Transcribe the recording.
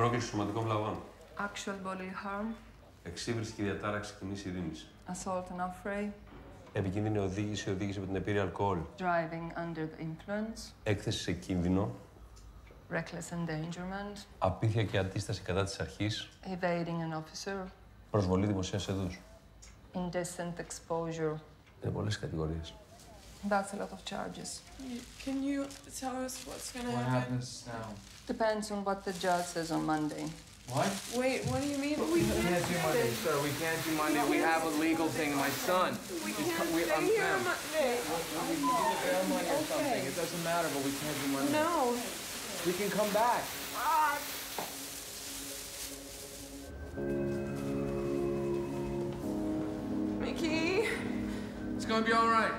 Πρόκληση σωματικών βλαβών. Actual bodily harm. Εξύβριση και διατάραξη κοινή ειρήνης. Assault and affray. Επικίνδυνη οδήγηση, οδήγηση από την επίρρεια αλκοόλ. Driving under the influence. Έκθεση σε κίνδυνο. Reckless endangerment. Απίθεια και αντίσταση κατά της αρχής. Evading an officer. Προσβολή δημοσίας εδούς. Indecent exposure. Είναι πολλές κατηγορίες. That's a lot of charges. Can you tell us what's gonna happen? What happens now? Depends on what the judge says on Monday. What? Wait, what do you mean? We We can't do Monday, sir. We can't do Monday. We have a legal thing. My son. We can't we- stay I'm here Sam. Monday. We can get a bail money or something. It doesn't matter, but we can't do Monday. No. We can come back. Ah. Mickey. It's gonna be all right.